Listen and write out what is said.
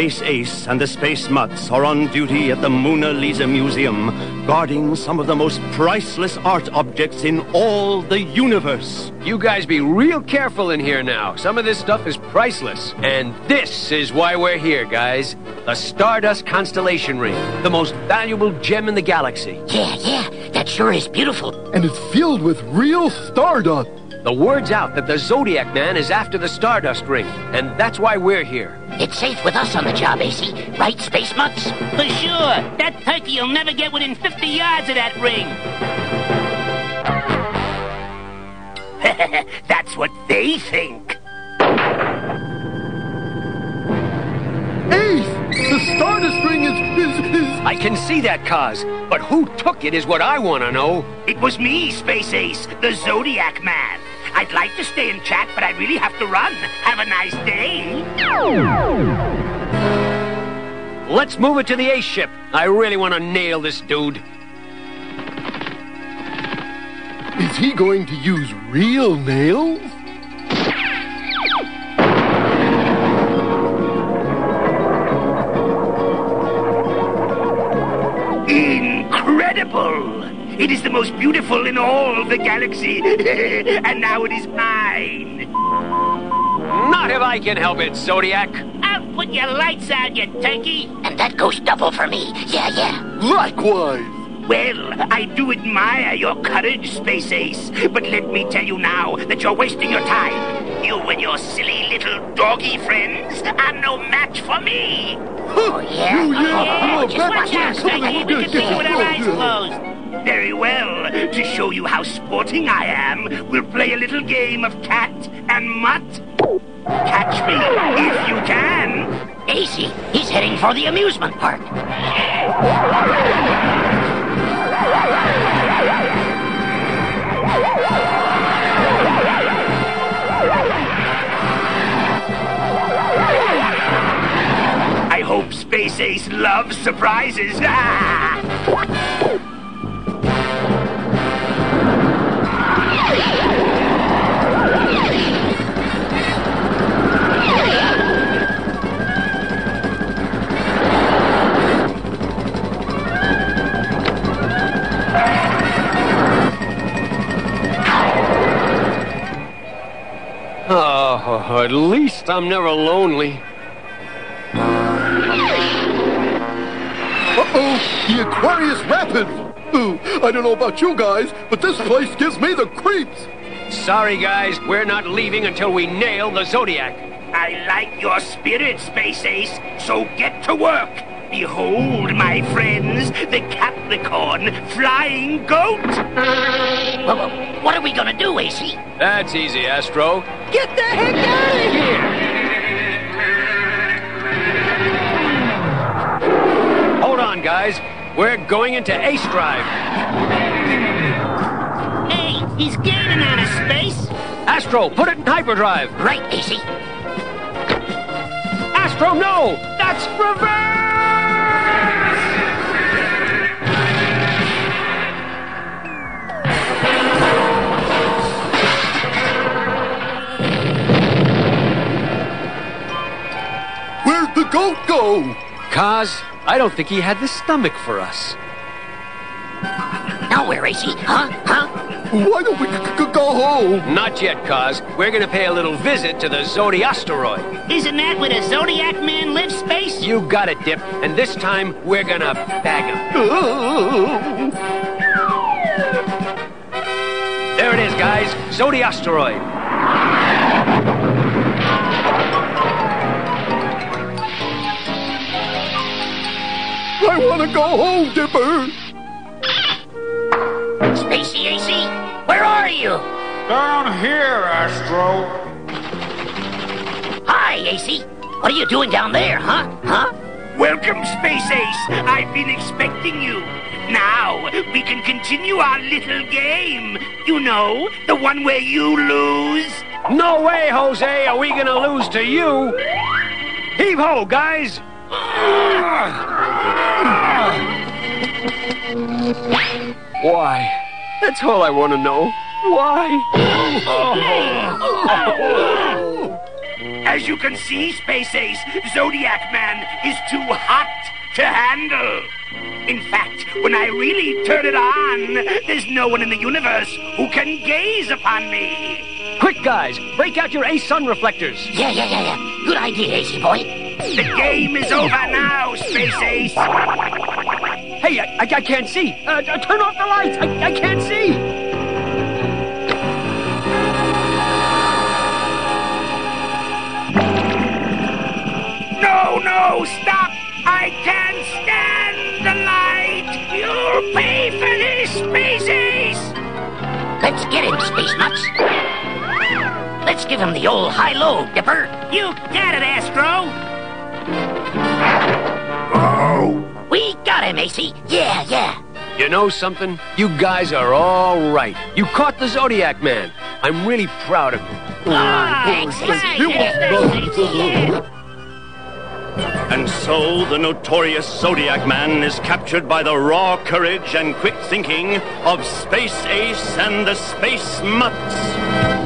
Space Ace and the Space Mutts are on duty at the Mona Lisa Museum, guarding some of the most priceless art objects in all the universe. You guys be real careful in here now. Some of this stuff is priceless. And this is why we're here, guys. The Stardust Constellation Ring, the most valuable gem in the galaxy. Yeah, yeah, that sure is beautiful. And it's filled with real stardust. The word's out that the Zodiac Man is after the Stardust Ring, and that's why we're here. It's safe with us on the job, Acey. Right, Space Mutts? For sure. That turkey'll never get within 50 yards of that ring. That's what they think. Ace! The Stardust Ring is, is, is... I can see that, Kaz, but who took it is what I want to know. It was me, Space Ace, the Zodiac Man. I'd like to stay and chat, but I really have to run. Have a nice day. Let's move it to the Ace ship. I really want to nail this dude. Is he going to use real nails? It is the most beautiful in all the galaxy, and now it is mine. Not if I can help it, Zodiac. I'll put your lights out, you turkey. And that goes double for me. Yeah, yeah. Likewise. Well, I do admire your courage, Space Ace, but let me tell you now that you're wasting your time. You and your silly little doggy friends are no match for me. Oh, yeah? You, yeah, Yeah, oh, just back watch out, the- turkey. We can see with our eyes closed. Very well. To show you how sporting I am, we'll play a little game of cat and mutt. Catch me if you can. Acey, he's heading for the amusement park. I hope Space Ace loves surprises. Ah! At least I'm never lonely. Uh-oh, the Aquarius Rapids. Ooh, I don't know about you guys, but this place gives me the creeps. Sorry, guys, we're not leaving until we nail the Zodiac. I like your spirit, Space Ace, so get to work. Behold, my friends, the Capricorn Flying Goat. Well, well, what are we gonna do, Acey? That's easy, Astro. Get the heck out of here! Hold on, guys. We're going into Ace Drive. Hey, he's gaining on us, Space. Astro, put it in hyperdrive. Right, Acey. Astro, no! That's reverse! Where'd go? Kaz, I don't think he had the stomach for us. Now where, Acey? Huh? Huh? Why don't we g- g- go home? Not yet, Kaz. We're gonna pay a little visit to the Zodiasteroid. Isn't that where the Zodiac Man lives, Space? You got it, Dip. And this time, we're gonna bag him. There it is, guys. Zodiasteroid. Want to go home, Dipper. Spacey Acey, where are you? Down here, Astro. Hi, Acey. What are you doing down there, huh? Huh? Welcome, Space Ace. I've been expecting you. Now, we can continue our little game. You know, the one where you lose. No way, Jose, are we gonna lose to you. Heave ho, guys. That's all I want to know. Why? As you can see, Space Ace, Zodiac Man is too hot to handle. In fact, when I really turn it on, there's no one in the universe who can gaze upon me. Quick, guys, break out your ace sun reflectors. Yeah, yeah, yeah, yeah. Good idea, Acey boy. The game is over now, Space Ace. Hey, I, I, I can't see. Uh, uh, turn off the lights. I, I can't see. No, no, stop! I can't stand the light! You'll pay for this, Ace! Let's get him, Space Mutts. Let's give him the old high-low, Dipper. You got it, Astro. We got. Yeah, yeah. You know something? You guys are all right. You caught the Zodiac Man. I'm really proud of you. Thanks, Acey. And so the notorious Zodiac Man is captured by the raw courage and quick thinking of Space Ace and the Space Mutts.